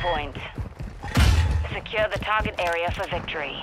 point. Secure the target area for victory.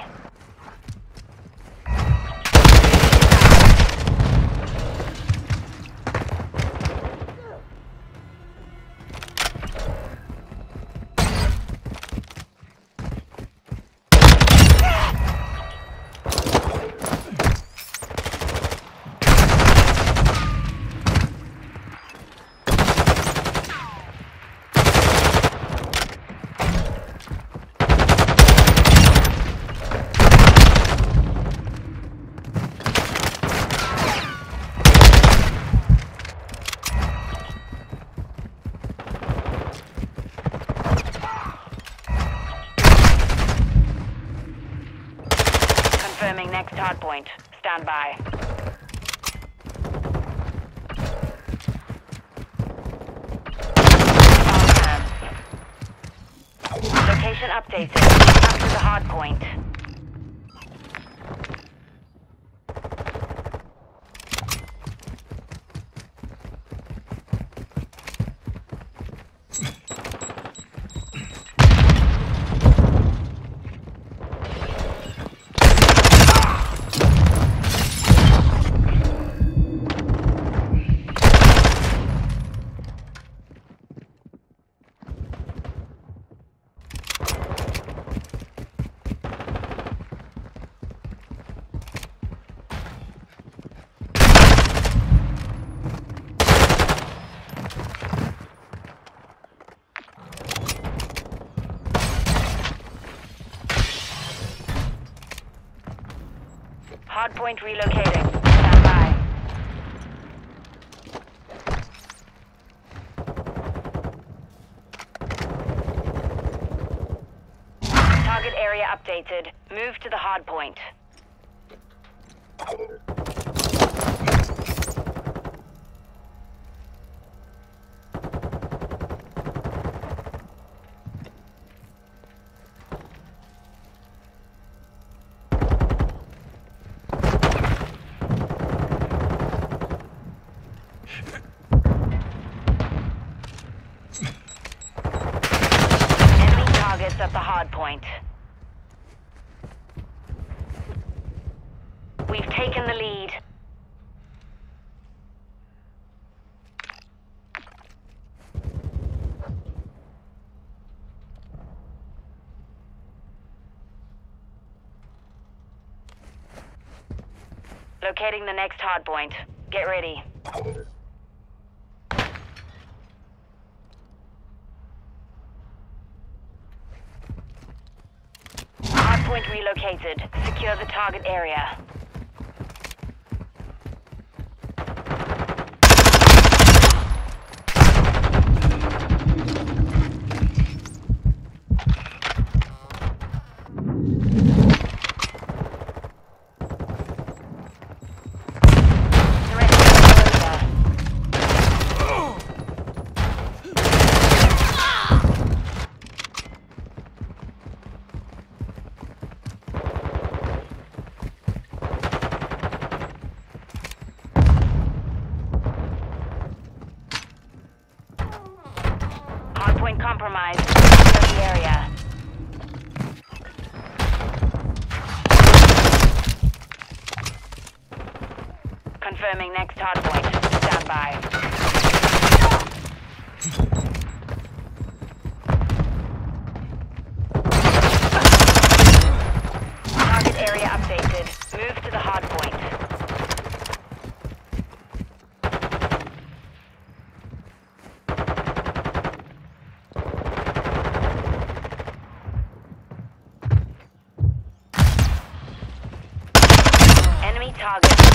Point. Stand by. Location updated. Capture the hard point. Hardpoint relocating. Stand by. Target area updated. Move to the hardpoint. Locating the next hardpoint. Get ready. Hardpoint relocated. Secure the target area. Threat over. Hardpoint compromised. Secure the area. Confirming next hardpoint. Stand by. Target area updated. Move to the. Enemy target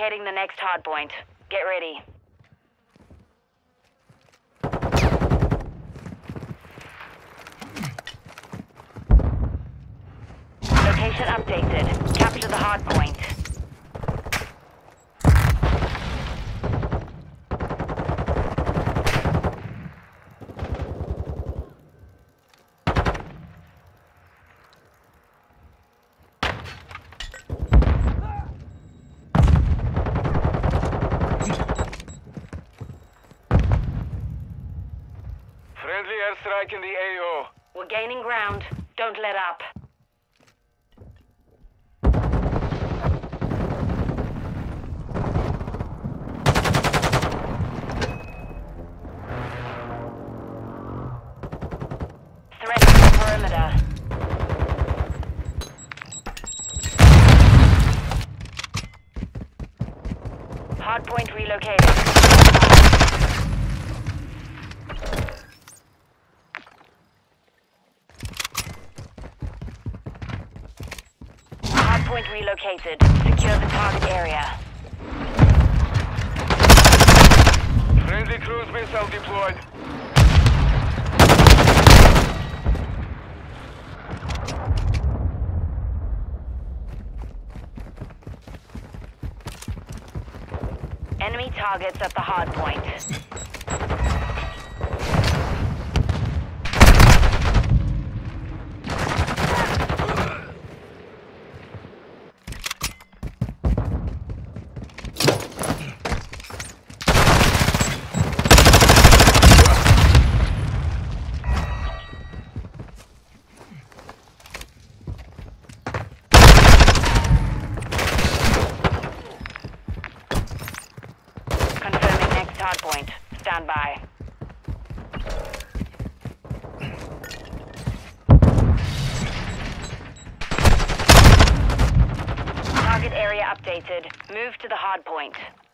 Locating the next hardpoint. Get ready. Location updated. Capture the hardpoint. In the AO. We're gaining ground. Don't let up. Threat perimeter. Hardpoint relocated. Hardpoint relocated. Secure the target area. Friendly cruise missile deployed. Enemy targets at the hardpoint. Confirming next hardpoint. Stand by. Target area updated. Move to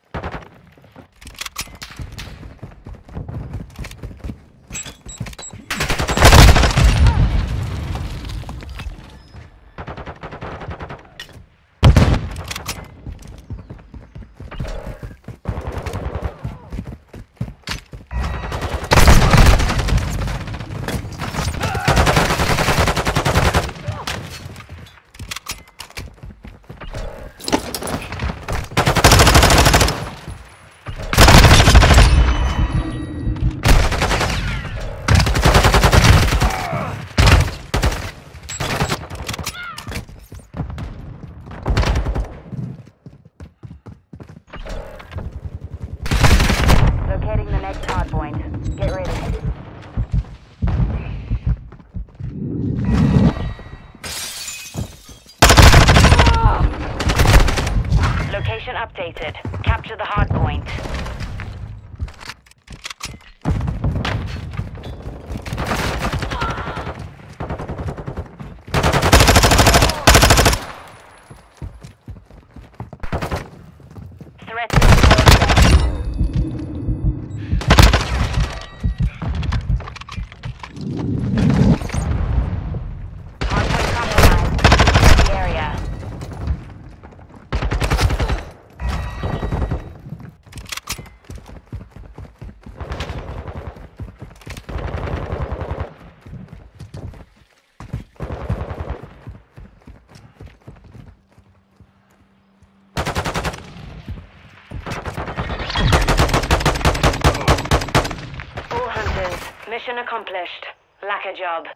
updated. Capture the hard point. Threat to Hardpoint compromised. The area. All hunters, mission accomplished. Lack a job.